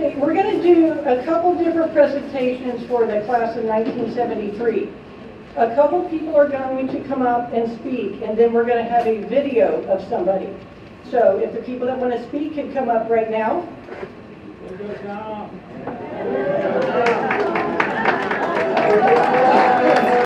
we're gonna do a couple different presentations for the class of 1973. A couple people are going to come up and speak, and then we're gonna have a video of somebody. So if the people that wanna speak can come up right now.